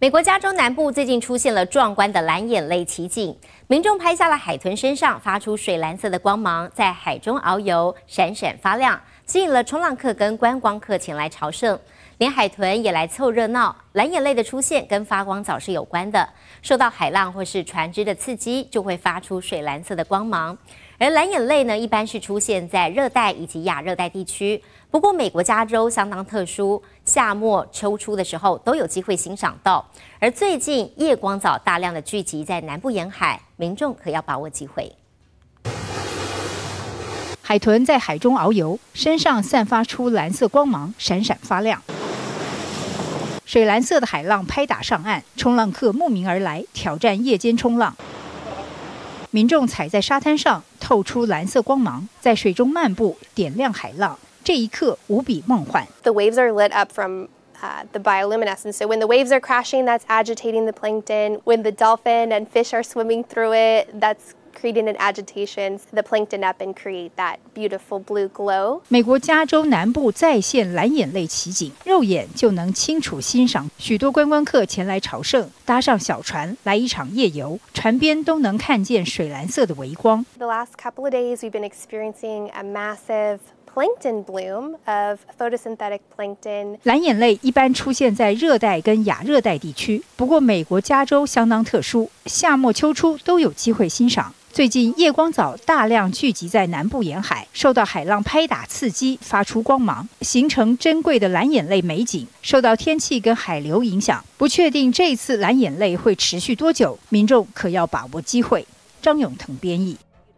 美国加州南部最近出现了壮观的蓝眼泪奇景，民众拍下了海豚身上发出水蓝色的光芒，在海中遨游，闪闪发亮，吸引了冲浪客跟观光客前来朝圣，连海豚也来凑热闹。蓝眼泪的出现跟发光藻是有关的，受到海浪或是船只的刺激，就会发出水蓝色的光芒。而蓝眼泪呢，一般是出现在热带以及亚热带地区。不过，美国加州相当特殊，夏末秋初的时候都有机会欣赏到。而最近夜光藻大量的聚集在南部沿海，民众可要把握机会。海豚在海中遨游，身上散发出蓝色光芒，闪闪发亮。水蓝色的海浪拍打上岸，冲浪客慕名而来，挑战夜间冲浪。民众踩在沙滩上，透出蓝色光芒，在水中漫步，点亮海浪。这一刻无比梦幻。The waves are lit up from the bioluminescence. So when the waves are crashing, that's agitating the plankton. When the dolphin and fish are swimming through it, that's creating an agitation, the plankton up and create that beautiful blue glow. 美国加州南部再现蓝眼泪奇景，肉眼就能清楚欣赏。许多观光客前来朝圣，搭上小船来一场夜游，船边都能看见水蓝色的微光。The last couple of days, we've been experiencing a massive plankton bloom of photosynthetic plankton. 蓝眼泪一般出现在热带跟亚热带地区，不过美国加州相当特殊，夏末秋初都有机会欣赏。最近夜光藻大量聚集在南部沿海，受到海浪拍打刺激，发出光芒，形成珍贵的蓝眼泪美景。受到天气跟海流影响，不确定这次蓝眼泪会持续多久，民众可要把握机会。张永腾编译。